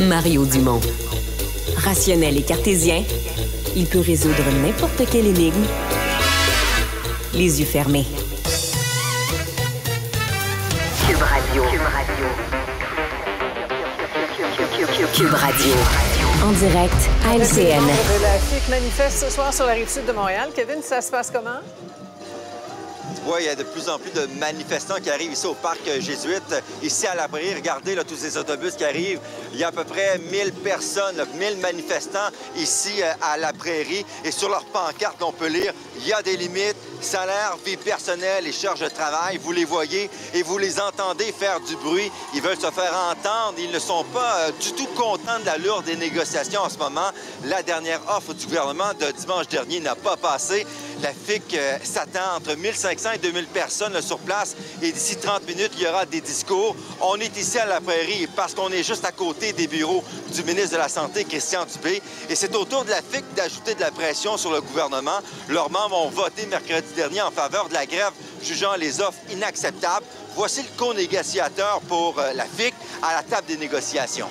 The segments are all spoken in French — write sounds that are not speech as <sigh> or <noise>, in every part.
Mario Dumont. Rationnel et cartésien, il peut résoudre n'importe quelle énigme les yeux fermés. Cube Radio. Cube Radio. Cube Radio. En direct à LCN. La FIC manifeste ce soir sur la rive sud de Montréal. Kevin, ça se passe comment? Il y a de plus en plus de manifestants qui arrivent ici au parc jésuite, ici à la prairie. Regardez là, tous ces autobus qui arrivent. Il y a à peu près 1000 personnes, 1000 manifestants ici euh, à la prairie. Et sur leur pancarte, on peut lire il y a des limites, salaire, vie personnelle et charges de travail. Vous les voyez et vous les entendez faire du bruit. Ils veulent se faire entendre. Ils ne sont pas euh, du tout contents de l'allure des négociations en ce moment. La dernière offre du gouvernement de dimanche dernier n'a pas passé. La FIC euh, s'attend entre 1500 et 2000 personnes sur place et d'ici 30 minutes, il y aura des discours. On est ici à la prairie parce qu'on est juste à côté des bureaux du ministre de la Santé, Christian Dubé. Et c'est au tour de la FIC d'ajouter de la pression sur le gouvernement. Leurs membres ont voté mercredi dernier en faveur de la grève, jugeant les offres inacceptables. Voici le co-négociateur pour euh, la FIC à la table des négociations.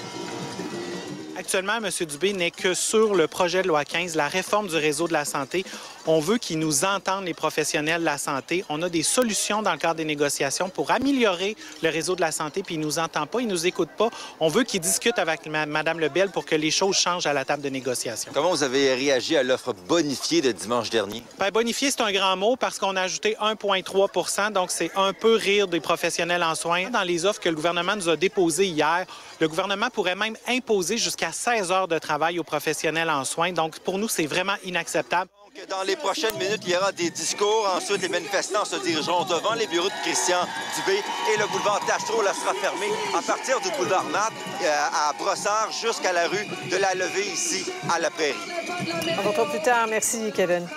Actuellement, M. Dubé n'est que sur le projet de loi 15, la réforme du réseau de la santé. On veut qu'ils nous entendent, les professionnels de la santé. On a des solutions dans le cadre des négociations pour améliorer le réseau de la santé, puis ils nous entendent pas, ils nous écoutent pas. On veut qu'ils discutent avec Mme Lebel pour que les choses changent à la table de négociation. Comment vous avez réagi à l'offre bonifiée de dimanche dernier? Bien, bonifiée, c'est un grand mot parce qu'on a ajouté 1,3% donc c'est un peu rire des professionnels en soins. Dans les offres que le gouvernement nous a déposées hier, le gouvernement pourrait même imposer jusqu'à 16 heures de travail aux professionnels en soins. Donc, pour nous, c'est vraiment inacceptable. Dans les prochaines minutes, il y aura des discours. Ensuite, les manifestants se dirigeront devant les bureaux de Christian Dubé et le boulevard Tachereau là, sera fermé à partir du boulevard Mat euh, à Brossard jusqu'à la rue de la Levée ici à la Prairie. On retrouve plus tard. Merci, Kevin.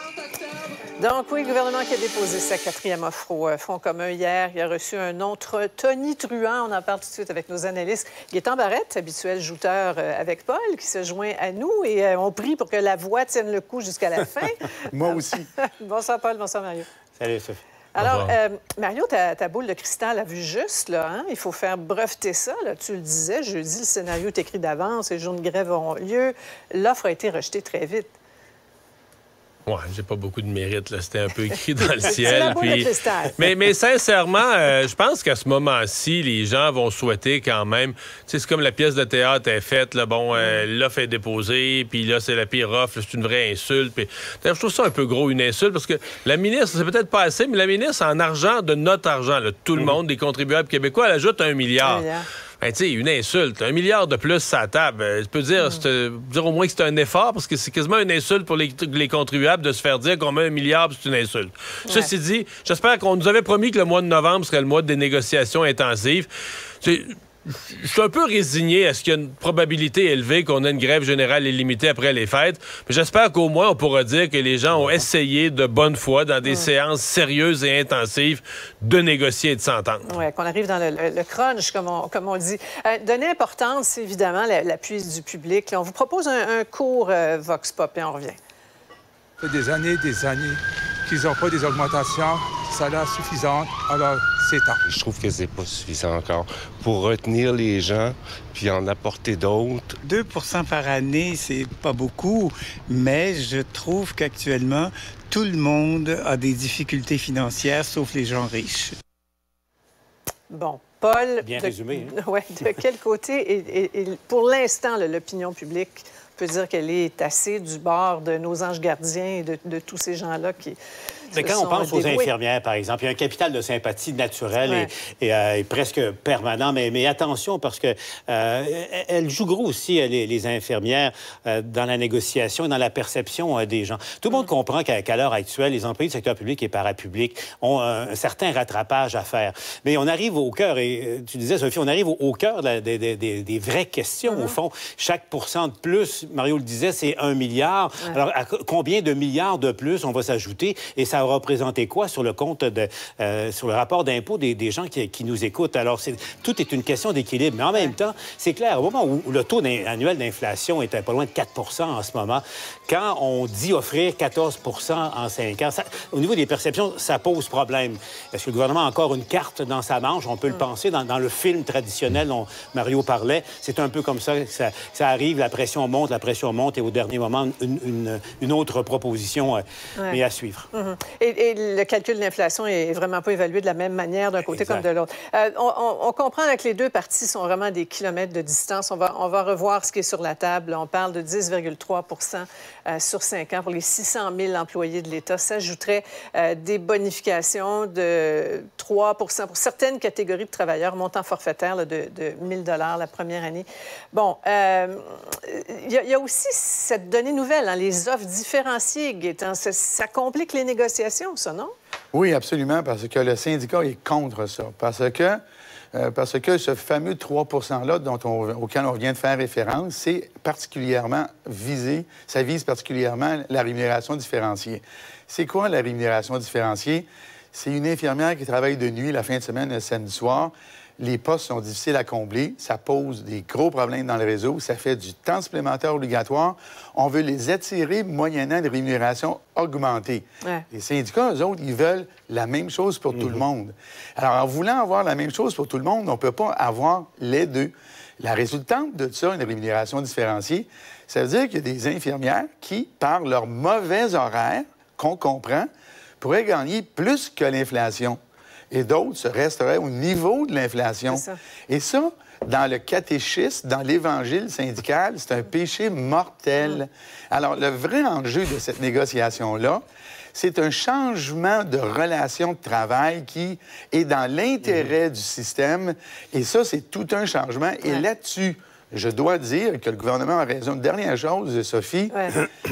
Donc, oui, le gouvernement qui a déposé sa quatrième offre au euh, Front commun hier, il a reçu un autre Tony Truant. On en parle tout de suite avec nos analystes. Gaétan Barrette, habituel jouteur euh, avec Paul, qui se joint à nous et euh, on prie pour que la voix tienne le coup jusqu'à la fin. <laughs> Moi aussi. <laughs> bonsoir, Paul. Bonsoir, Mario. Salut, Sophie. Alors, Mario, ta, boule de cristal a vu juste, là, hein? Il faut faire breveter ça, là. Tu le disais, jeudi, le scénario est écrit d'avance, les jours de grève auront lieu. L'offre a été rejetée très vite. Ouais, j'ai pas beaucoup de mérite. Là. C'était un peu écrit <laughs> dans le ciel. puis... mais, mais sincèrement, euh, je pense qu'à ce moment-ci, les gens vont souhaiter quand même. Tu sais, c'est comme la pièce de théâtre est faite. Là, bon, euh, l'offre est déposée, puis là, c'est la pire offre. C'est une vraie insulte. Puis... Je trouve ça un peu gros, une insulte, parce que la ministre, c'est peut-être pas assez, mais la ministre, en argent, de notre argent, là, tout le mm. monde, des contribuables québécois, elle ajoute un milliard. Un milliard. Ben, tu sais, une insulte. Un milliard de plus à la table. Je euh, peux dire, dire au moins que c'est un effort parce que c'est quasiment une insulte pour les, contribuables de se faire dire qu'on met un milliard c'est une insulte. Ceci dit, j'espère qu'on nous avait promis que le mois de novembre serait le mois des négociations intensives je suis un peu résigné à ce qu'il y a une probabilité élevée qu'on ait une grève générale illimitée après les fêtes. Mais j'espère qu'au moins on pourra dire que les gens ont essayé de bonne foi, dans des séances sérieuses et intensives, de négocier et de s'entendre. Oui, qu'on arrive dans le, crunch, comme on, comme on dit. Euh, donner importance, c'est évidemment l'appui du public. on vous propose un, cours euh, Vox Pop et on revient. Ça fait des années, des années qu'ils n'ont pas des augmentations salaires suffisantes. Alors, c'est temps. Je trouve que c'est pas suffisant encore pour retenir les gens puis en apporter d'autres. 2% par année, c'est pas beaucoup, mais je trouve qu'actuellement, tout le monde a des difficultés financières, sauf les gens riches. Bon, Paul. Bien résumé. Hein? <laughs> Ouais, de quel côté, et, pour l'instant, l'opinion publique peut dire qu'elle est assez du bord de nos anges gardiens et de tous ces gens-là qui, mais quand on pense aux infirmières, par exemple, il y a un capital de sympathie naturel et, euh, presque permanent. Mais, mais attention, parce que euh, elles jouent gros aussi, euh, les, infirmières, dans la négociation et dans la perception des gens. Tout le monde comprend qu'à l'heure actuelle, les employés du secteur public et parapublic ont un, certain rattrapage à faire. Mais on arrive au cœur, et tu disais, Sophie, on arrive au, cœur des, vraies questions, au fond. Chaque pourcent de plus, Mario le disait, c'est un milliard. Alors, à combien de milliards de plus on va s'ajouter? Et ça ça va représenter quoi sur le compte de, euh, sur le rapport d'impôt des, des, gens qui, qui, nous écoutent? Alors, tout est une question d'équilibre. Mais en même temps, c'est clair, au moment où, le taux annuel d'inflation est pas loin de 4% en ce moment, quand on dit offrir 14% en 5 ans, au niveau des perceptions, ça pose problème. Est-ce que le gouvernement a encore une carte dans sa manche? On peut le mm. penser dans, dans, le film traditionnel dont Mario parlait. C'est un peu comme ça que ça, ça, arrive, la pression monte, la pression monte, et au dernier moment, une, une, une autre proposition euh, est à suivre. Mm-hmm. Et, et, le calcul de l'inflation est vraiment pas évalué de la même manière d'un côté comme de l'autre. Euh, on, comprend que les deux parties sont vraiment des kilomètres de distance. On va, on va revoir ce qui est sur la table. On parle de 10,3 euh, sur 5 ans pour les 600 000 employés de l'État. S'ajouterait euh, des bonifications de 3% pour certaines catégories de travailleurs, montant forfaitaire de, de 1 000 la première année. Bon, euh, il y, a aussi cette donnée nouvelle, hein, les offres différenciées, Ça, ça complique les négociations, ça, non? Oui, absolument, parce que le syndicat est contre ça. Parce que euh, parce que ce fameux 3 %-là auquel on vient de faire référence, c'est particulièrement visé, ça vise particulièrement la rémunération différenciée. C'est quoi la rémunération différenciée? C'est une infirmière qui travaille de nuit la fin de semaine, le samedi soir, les postes sont difficiles à combler, ça pose des gros problèmes dans le réseau, ça fait du temps supplémentaire obligatoire. On veut les attirer moyennant des rémunérations augmentées. Les syndicats, eux autres, ils veulent la même chose pour tout le mhm. monde. Alors, en voulant avoir la même chose pour tout le monde, on ne peut pas avoir les deux. La résultante de ça, une rémunération différenciée, ça veut dire qu'il y a des infirmières qui, par leur mauvais horaire, qu'on comprend, pourraient gagner plus que l'inflation et d'autres se resteraient au niveau de l'inflation. Et ça, dans le catéchisme, dans l'évangile syndical, c'est un péché mortel. Alors, le vrai enjeu de cette négociation-là, c'est un changement de relation de travail qui est dans l'intérêt du système. Et ça, c'est tout un changement. Et là-dessus, je dois dire que le gouvernement a raison. Dernière chose, Sophie,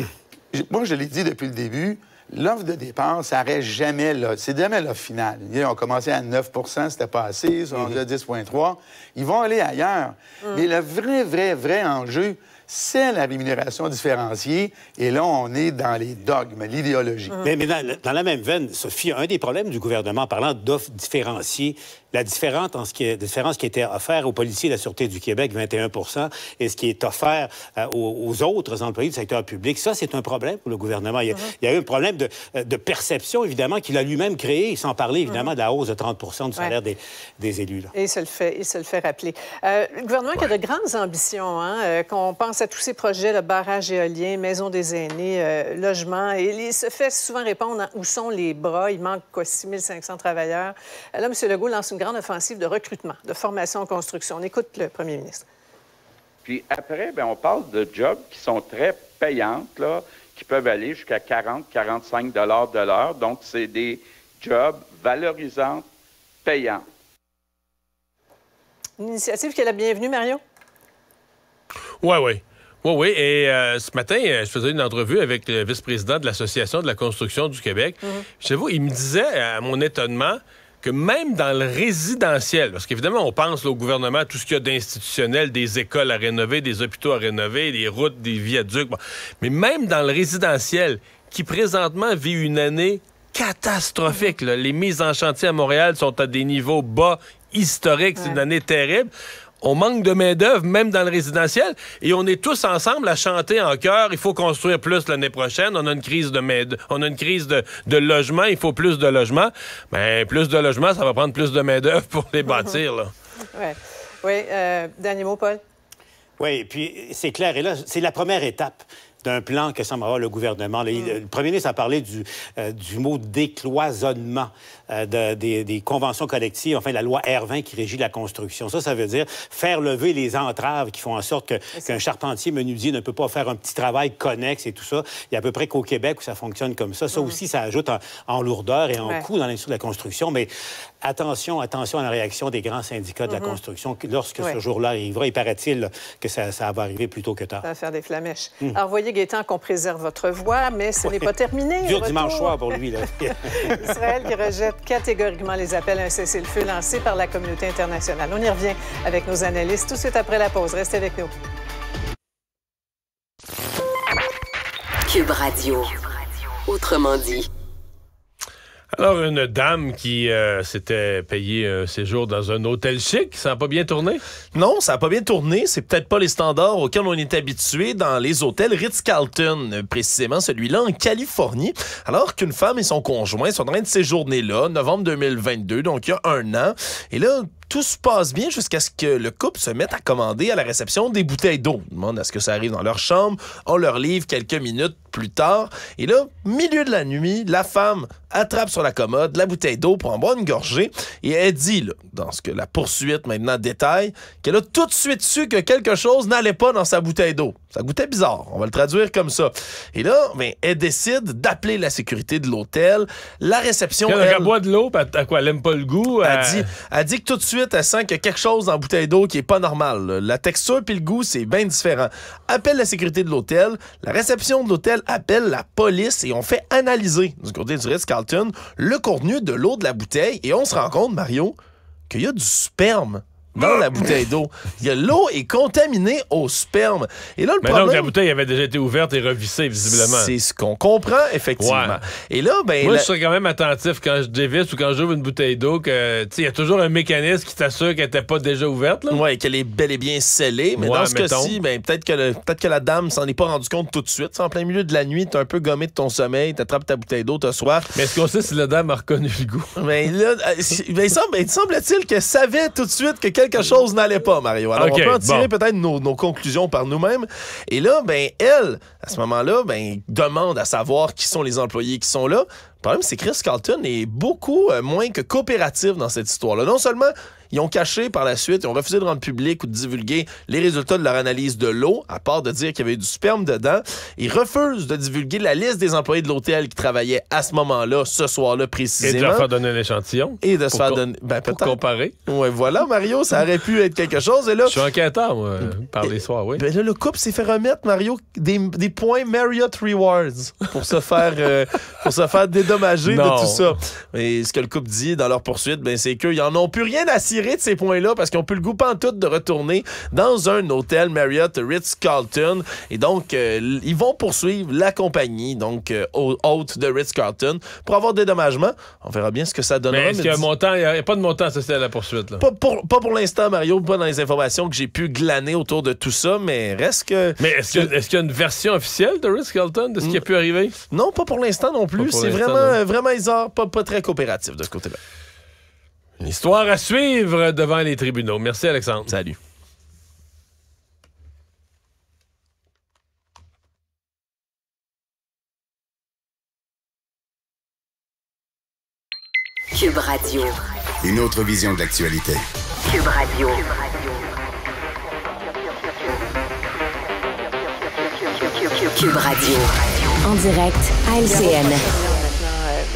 <coughs> moi, je l'ai dit depuis le début, L'offre de départ, ça reste jamais là. C'est jamais l'offre finale. Ils ont commencé à 9% c'était pas assez. Ils sont à 10,3% Ils vont aller ailleurs. Mm. Mais le vrai, vrai, vrai enjeu, c'est la rémunération différenciée. Et là, on est dans les dogmes, l'idéologie. Mm. Mais, dans, la même veine, Sophie, un des problèmes du gouvernement, parlant d'offres différenciées, la différence, en ce qui est, différence qui était offerte aux policiers de la Sûreté du Québec, 21 et ce qui est offert euh, aux, autres employés du secteur public, ça, c'est un problème pour le gouvernement. Il y a, mm-hmm. eu un problème euh, de, perception, évidemment, qu'il a lui-même créé, sans parler, évidemment, mm-hmm. de la hausse de 30 du salaire des, élus. Là. Et il se le fait, il se le fait rappeler. Euh, le gouvernement qui a de grandes ambitions, hein, qu'on pense à tous ces projets, le barrage éolien, maison des aînés, logement, et il se fait souvent répondre où sont les bras. Il manque quoi, 6 500 travailleurs. Là, M. Legault lance une grande offensive de recrutement, de formation en construction. On écoute le premier ministre. Puis après, bien, on parle de jobs qui sont très payantes, là, qui peuvent aller jusqu'à 40, 45 dollars de l'heure. Donc, c'est des jobs valorisants, payants. Une initiative qui est la bienvenue, Mario? Oui, oui. Oui, oui. Et euh, ce matin, euh, je faisais une entrevue avec le vice-président de l'Association de la construction du Québec. Mm Je vous, il me disait, à mon étonnement, que même dans le résidentiel, parce qu'évidemment, on pense au gouvernement, tout ce qu'il y a d'institutionnel, des écoles à rénover, des hôpitaux à rénover, des routes, des viaducs, mais même dans le résidentiel, qui présentement vit une année catastrophique, les mises en chantier à Montréal sont à des niveaux bas historiques, c'est une année terrible on manque de main-d'œuvre, même dans le résidentiel, et on est tous ensemble à chanter en chœur il faut construire plus l'année prochaine. On a une crise de main on a une crise de, logement, il faut plus de logements. Mais plus de logements, ça va prendre plus de main-d'œuvre pour les bâtir. Là. <laughs> Oui. Euh, dernier mot, Paul. Oui, et puis c'est clair. Et là, c'est la première étape d'un plan que semble avoir le gouvernement. Le, mm. premier ministre a parlé du, euh, du mot décloisonnement euh, des, des, conventions collectives, enfin la loi R20 qui régit la construction. Ça, ça veut dire faire lever les entraves qui font en sorte qu'un charpentier menuisier ne peut pas faire un petit travail connexe et tout ça. Il y a à peu près qu'au Québec où ça fonctionne comme ça. Ça mm. aussi, ça ajoute en, lourdeur et en coût dans l'industrie de la construction. Mais attention, attention à la réaction des grands syndicats de la mm-hmm. construction lorsque ce jour-là arrivera. Il paraît-il que ça, ça, va arriver plus tôt que tard. Ça va faire des flamèches. Mm. Alors, voyez, Gaétan, qu'on préserve votre voix, mais ce n'est pas terminé. Dur dimanche soir pour lui. Là. <laughs> Israël qui rejette catégoriquement les appels à un cessez-le-feu lancés par la communauté internationale. On y revient avec nos analystes tout de suite après la pause. Restez avec nous. Cube Radio. Autrement dit. Alors, une dame qui euh, s'était payée un séjour dans un hôtel chic, ça n'a pas bien tourné? Non, ça n'a pas bien tourné. C'est peut-être pas les standards auxquels on est habitué dans les hôtels Ritz-Carlton, précisément celui-là en Californie. Alors qu'une femme et son conjoint sont en train de séjourner là, novembre 2022, donc il y a un an. Et là, tout se passe bien jusqu'à ce que le couple se mette à commander à la réception des bouteilles d'eau. On demande à ce que ça arrive dans leur chambre. On leur livre quelques minutes plus tard. Et là, milieu de la nuit, la femme attrape sur la commode la bouteille d'eau pour en boire une gorgée. Et elle dit, dans ce que la poursuite maintenant détaille, qu'elle a tout de suite su que quelque chose n'allait pas dans sa bouteille d'eau. Ça goûtait bizarre. On va le traduire comme ça. Et là, ben, elle décide d'appeler la sécurité de l'hôtel. La réception. Elle, boit de l'eau, à quoi? Elle aime pas le goût? Elle, dit, elle dit que tout de suite, elle sent qu'il y a quelque chose dans la bouteille d'eau qui est pas normal. La texture puis le goût, c'est bien différent. Appelle la sécurité de l'hôtel. La réception de l'hôtel appelle la police et on fait analyser du côté du Ritz-Carlton le contenu de l'eau de la bouteille et on se rend compte, Mario, qu'il y a du sperme dans la bouteille d'eau. L'eau est contaminée au sperme. Et là, le Mais problème... donc, la bouteille avait déjà été ouverte et revissée, visiblement. C'est ce qu'on comprend, effectivement. Et là, ben... Moi, la... je serais quand même attentif quand je dévisse ou quand j'ouvre une bouteille d'eau que, il y a toujours un mécanisme qui t'assure qu'elle n'était pas déjà ouverte. Oui, qu'elle est bel et bien scellée. Mais Ouais, dans ce cas-ci, ben, peut-être que, le- peut que la dame s'en est pas rendu compte tout de suite. C'est en plein milieu de la nuit, t'es un peu gommé de ton sommeil, t'attrapes ta bouteille d'eau, t'as soif. Mais est-ce qu'on sait si la dame a reconnu le goût? Ben là, euh, ben, il semble- il semble-t-il qu'elle savait tout de suite que quelque chose n'allait pas, Mario. Alors, on peut en tirer bon. peut-être nos, nos conclusions par nous-mêmes. Et là, ben, elle, à ce moment-là, ben, demande à savoir qui sont les employés qui sont là. Le problème, c'est que Chris Carlton est beaucoup euh, moins que coopératif dans cette histoire-là. Non seulement ils ont caché par la suite, ils ont refusé de rendre public ou de divulguer les résultats de leur analyse de l'eau, à part de dire qu'il y avait du sperme dedans. Ils refusent de divulguer la liste des employés de l'hôtel qui travaillaient à ce moment-là, ce soir-là Et de précisément. leur faire donner un échantillon. Et de se faire donner. Ben, Pour comparer. Ouais, voilà, Mario, ça aurait pu être quelque chose. Et là, Je suis enquêteur, moi, par les soirs, oui. ben là, le couple s'est fait remettre, Mario, des, des points Marriott Rewards pour se faire, euh, pour se faire dédommager Non. de tout ça. Et ce que le couple dit dans leur poursuite, ben, c'est qu'ils en ont plus rien à cirer de ces points-là parce qu'ils ont plus le goût tout de retourner dans un hôtel Marriott Ritz-Carlton. Et donc, euh, ils vont poursuivre la compagnie, donc euh, hô- hôte de Ritz-Carlton, pour avoir dédommagement. On verra bien ce que ça donnera. Mais est-ce mais qu'il y a un montant? Il n'y a, pas de montant associé à la poursuite, là? pas pour, pas pour l'instant, Mario, pas dans les informations que j'ai pu glaner autour de tout ça, mais reste que. Mais est-ce qu'il y, a- est-ce qu'il y a une version officielle de Ritz-Carlton de ce qui a pu arriver? Non, pas pour l'instant non plus. C'est vraiment, euh, vraiment bizarre, pas, pas très coopératif de ce côté-là. Une histoire à suivre devant les tribunaux. Merci, Alexandre. Salut. Cube Radio. Une autre vision de l'actualité. Cube Radio. Cube Radio. En direct à LCN.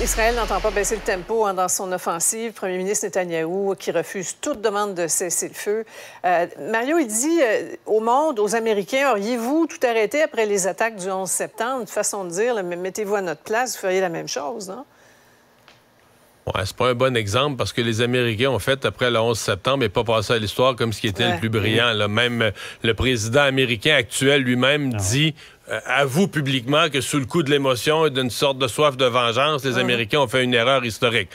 Israël n'entend pas baisser le tempo hein, dans son offensive. Premier ministre Netanyahou qui refuse toute demande de cesser le feu. Euh, Mario, il dit euh, au monde, aux Américains, auriez-vous tout arrêté après les attaques du 11 septembre? Une façon de dire, mettez-vous à notre place, vous feriez la même chose, non? Ouais, c'est pas un bon exemple parce que les Américains ont fait après le 11 septembre et pas passé à l'histoire comme ce qui était Ouais. le plus brillant. là. Même euh, le président américain actuel lui-même dit euh, avoue publiquement que sous le coup de l'émotion et d'une sorte de soif de vengeance, les Américains ont fait une erreur historique.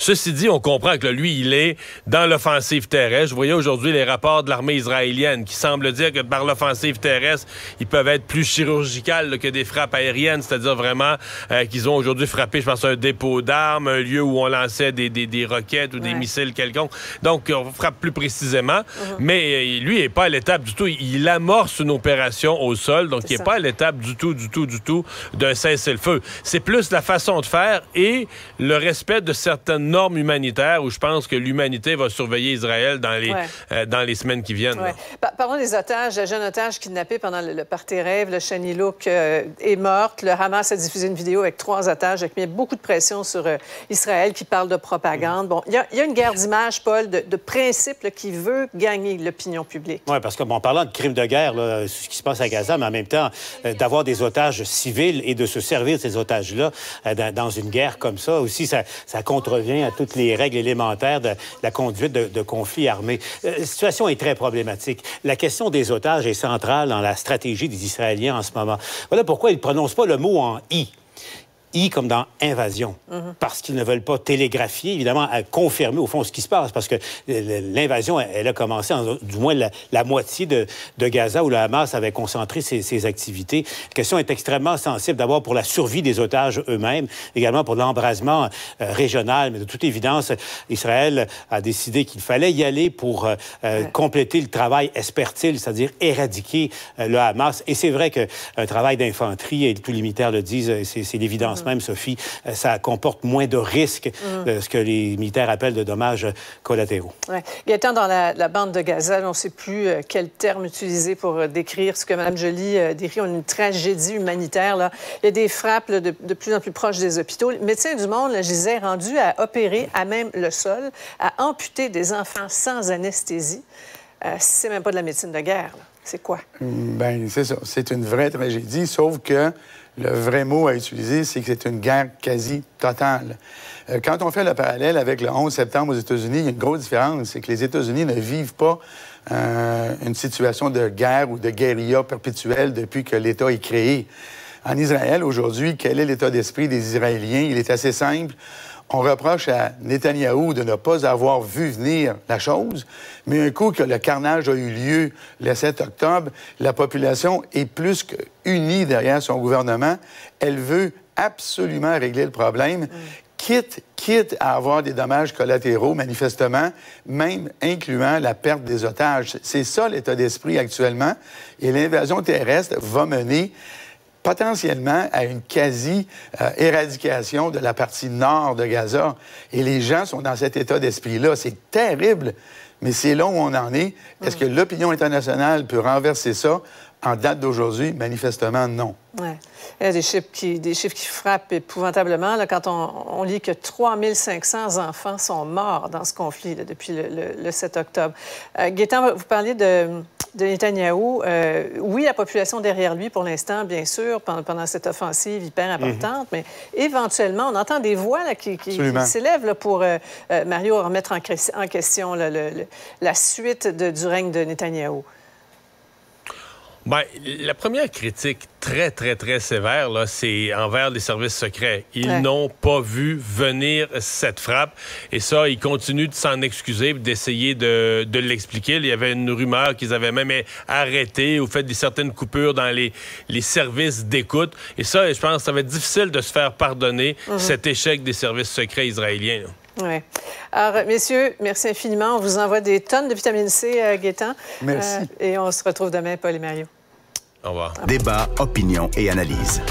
Ceci dit, on comprend que là, lui, il est dans l'offensive terrestre. Je voyais aujourd'hui les rapports de l'armée israélienne qui semblent dire que par l'offensive terrestre, ils peuvent être plus chirurgicales là, que des frappes aériennes, c'est-à-dire vraiment euh, qu'ils ont aujourd'hui frappé, je pense, un dépôt d'armes, un lieu où on lançait des, des- des roquettes ou des missiles quelconques. Donc, on frappe plus précisément. Mais euh, lui, il n'est pas à l'étape du tout. Il amorce une opération au sol, donc il n'est pas à l'étape du tout, du tout, du tout d'un cessez-le-feu. C'est plus la façon de faire et le respect de certaines normes humanitaires où je pense que l'humanité va surveiller Israël dans les, Ouais. euh, dans les semaines qui viennent. Ouais. Parlons des otages. La jeune otage kidnappée pendant le, le party rêve, le Shani Look, euh, est morte. Le Hamas a diffusé une vidéo avec trois otages, avec mis beaucoup de pression sur euh, Israël qui parle de propagande. Bon, il y, a- il y a une guerre d'image, Paul, de, de principe là, qui veut gagner l'opinion publique. Oui, parce que, bon, en parlant de crimes de guerre, là, ce qui se passe à Gaza, mais en même temps, euh, d'avoir des otages civils et de se servir de ces otages-là euh, dans, dans une guerre comme ça, aussi, ça, ça contrevient à toutes les règles élémentaires de la conduite de, de conflits armés. Euh, la situation est très problématique. La question des otages est centrale dans la stratégie des Israéliens en ce moment. Voilà pourquoi ils ne prononcent pas le mot en « i ». I comme dans invasion, parce qu'ils ne veulent pas télégraphier, évidemment, à confirmer au fond ce qui se passe, parce que l'invasion, elle a commencé en du moins la, moitié de, Gaza où le Hamas avait concentré ses, activités. La question est extrêmement sensible, d'abord pour la survie des otages eux-mêmes, également pour l'embrasement euh, régional, mais de toute évidence, Israël a décidé qu'il fallait y aller pour euh, euh, compléter le travail espertil, c'est-à-dire éradiquer le Hamas. Et c'est vrai qu'un travail d'infanterie, et tous les militaires le disent, c'est l'évidence même, Sophie, euh, ça comporte moins de risques, de mm. ce que les militaires appellent de dommages collatéraux. Ouais. Gaëtan, dans la, bande de Gaza, on ne sait plus euh, quel terme utiliser pour euh, décrire ce que Mme Joly décrit. Une tragédie humanitaire. Là. Il y a des frappes de, plus en plus proches des hôpitaux. Médecins du monde, je disais, rendu à opérer à même le sol, à amputer des enfants sans anesthésie. c'est même pas de la médecine de guerre. C'est quoi? Ça. C'est une vraie tragédie, sauf que le vrai mot à utiliser, c'est que c'est une guerre quasi totale. Euh, quand on fait le parallèle avec le 11 septembre aux États-Unis, il y a une grosse différence, c'est que les États-Unis ne vivent pas euh, une situation de guerre ou de guérilla perpétuelle depuis que l'État est créé. En Israël, aujourd'hui, quel est l'état d'esprit des Israéliens? Il est assez simple. On reproche à Netanyahou de ne pas avoir vu venir la chose, mais un coup que le carnage a eu lieu le 7 octobre, la population est plus qu'unie derrière son gouvernement. Elle veut absolument régler le problème. Quitte, quitte à avoir des dommages collatéraux, manifestement, même incluant la perte des otages. C'est ça l'état d'esprit actuellement. Et l'invasion terrestre va mener potentiellement à une quasi-éradication de la partie nord de Gaza. Et les gens sont dans cet état d'esprit-là. C'est terrible, mais c'est là où on en est. Est-ce que l'opinion internationale peut renverser ça? En date d'aujourd'hui, manifestement, non. Ouais. Il y a des chiffres qui, des chiffres qui frappent épouvantablement. Là, quand on, lit que 3500 enfants sont morts dans ce conflit depuis le, 7 octobre. Euh, Gaétan, vous parliez de, de Netanyahou, euh, oui, la population derrière lui, pour l'instant, bien sûr, pendant, cette offensive hyper importante, mhm. mais éventuellement, on entend des voix qui, s'élèvent pour, euh, euh, Mario, remettre en, question la suite du règne de Netanyahou. Bien, la première critique très, très, très sévère, là, c'est envers les services secrets. Ils n'ont pas vu venir cette frappe. Et ça, ils continuent de s'en excuser, d'essayer de, de l'expliquer. Il y avait une rumeur qu'ils avaient même arrêté ou fait des certaines coupures dans les, les services d'écoute. Et ça, je pense ça va être difficile de se faire pardonner mhm. cet échec des services secrets israéliens. Oui. Alors, messieurs, merci infiniment. On vous envoie des tonnes de vitamine C, euh, Merci. Euh, et on se retrouve demain, Paul et Mario. Débat, opinion et analyse.